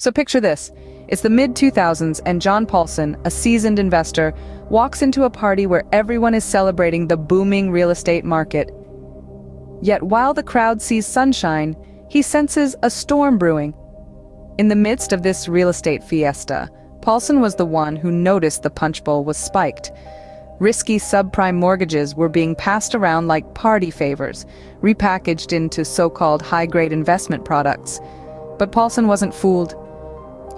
So picture this. It's the mid-2000s and John Paulson, a seasoned investor, walks into a party where everyone is celebrating the booming real estate market. Yet while the crowd sees sunshine, he senses a storm brewing. In the midst of this real estate fiesta, Paulson was the one who noticed the punch bowl was spiked. Risky subprime mortgages were being passed around like party favors, repackaged into so-called high-grade investment products. But Paulson wasn't fooled.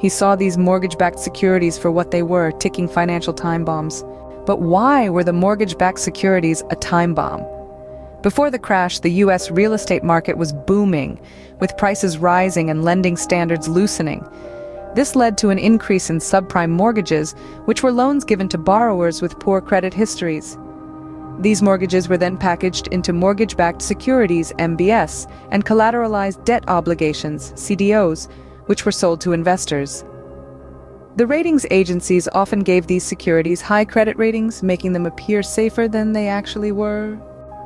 He saw these mortgage-backed securities for what they were, ticking financial time bombs. But why were the mortgage-backed securities a time bomb? Before the crash, the U.S. real estate market was booming, with prices rising and lending standards loosening. This led to an increase in subprime mortgages, which were loans given to borrowers with poor credit histories. These mortgages were then packaged into mortgage-backed securities, MBS, and collateralized debt obligations, CDOs, which were sold to investors. The ratings agencies often gave these securities high credit ratings, making them appear safer than they actually were.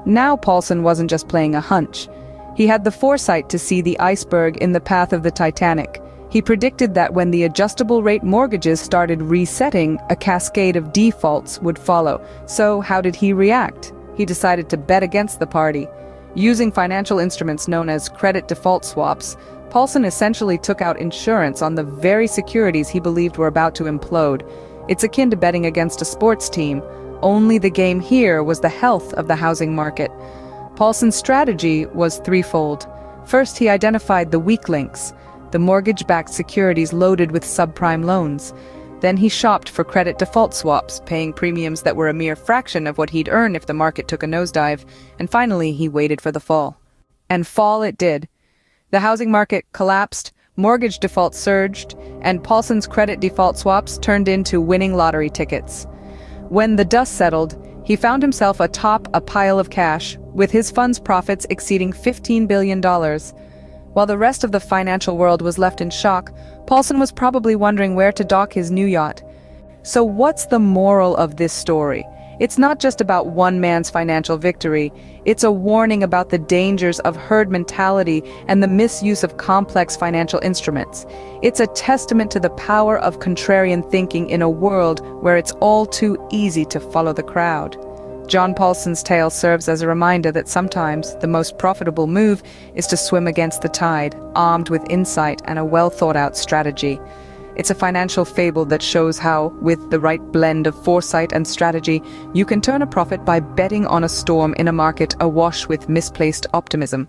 Now Paulson wasn't just playing a hunch. He had the foresight to see the iceberg in the path of the Titanic. He predicted that when the adjustable rate mortgages started resetting, a cascade of defaults would follow. So how did he react? He decided to bet against the party. Using financial instruments known as credit default swaps, Paulson essentially took out insurance on the very securities he believed were about to implode. It's akin to betting against a sports team, only the game here was the health of the housing market. Paulson's strategy was threefold. First, he identified the weak links, the mortgage-backed securities loaded with subprime loans. Then he shopped for credit default swaps, paying premiums that were a mere fraction of what he'd earn if the market took a nosedive. And finally, he waited for the fall. And fall it did. The housing market collapsed, mortgage defaults surged, and Paulson's credit default swaps turned into winning lottery tickets. When the dust settled, he found himself atop a pile of cash, with his fund's profits exceeding $15 billion. While the rest of the financial world was left in shock, Paulson was probably wondering where to dock his new yacht. So what's the moral of this story? It's not just about one man's financial victory, it's a warning about the dangers of herd mentality and the misuse of complex financial instruments. It's a testament to the power of contrarian thinking in a world where it's all too easy to follow the crowd. John Paulson's tale serves as a reminder that sometimes the most profitable move is to swim against the tide, armed with insight and a well-thought-out strategy. It's a financial fable that shows how, with the right blend of foresight and strategy, you can turn a profit by betting on a storm in a market awash with misplaced optimism.